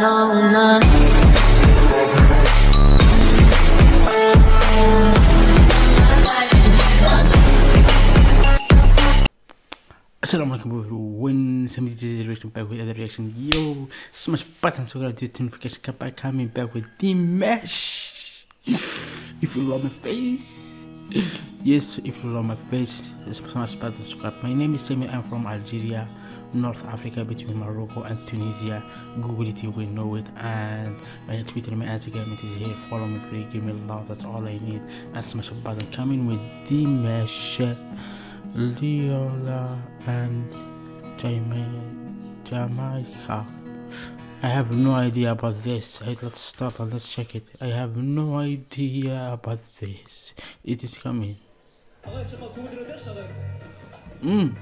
no. Assalamu alaikum everyone, somebody this is reaction back with other reaction. Yo, smash button so gotta do your notification come back coming back with Dimash. If you love my face, yes, if you love my face, smash button subscribe. My name is Samir, I'm from Algeria, North Africa, between Morocco and Tunisia. Google it, you will know it. And my Twitter, my Instagram, it is here. Follow me please give me love, that's all I need. And smash a button coming with mesh. Leyla and Jamaica. I have no idea about this. let's start and let's check it. I have no idea about this. It is coming. Mm.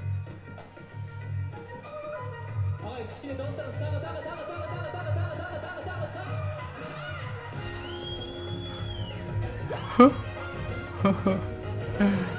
式でどうしたらスターがタガタガタガタガタガタガタガタガタガタガタ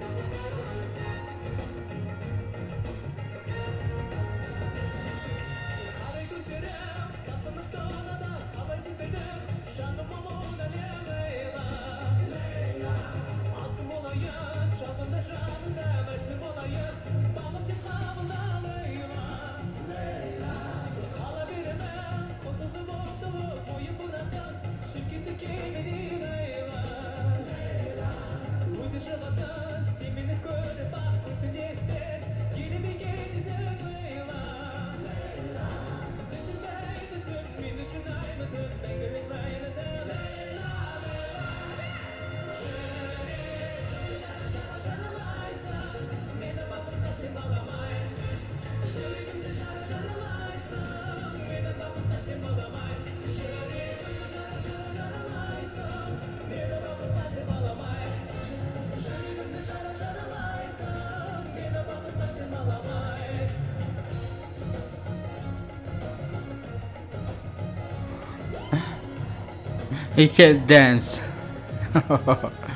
he can dance.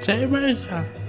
Jamaica.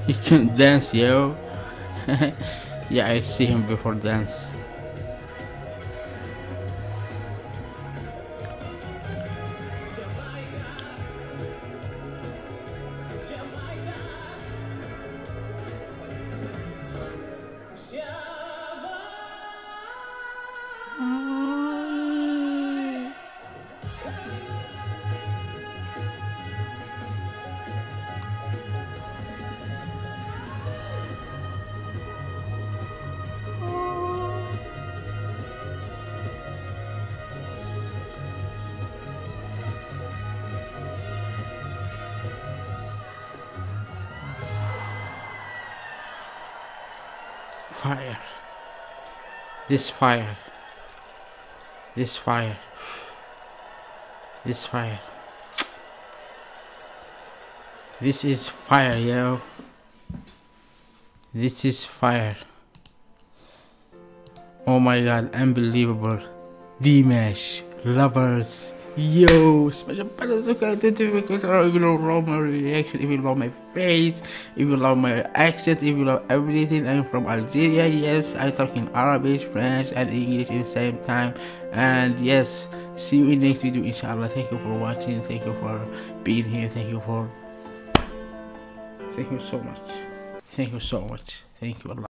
He can dance, yo. yeah, I see him before dance. Fire. This fire. This fire. This fire. This is fire, yo. This is fire. Oh my god, unbelievable. Dimash, lovers. Yo, a button, subscribe to notification if you love my reaction, if you love my face, if you love my accent, if you love everything. I'm from Algeria, yes, I talk in Arabic, French, and English at the same time. And yes, see you in next video, inshallah. Thank you for watching, thank you for being here, thank you for thank you so much. Thank you so much. Thank you Allah.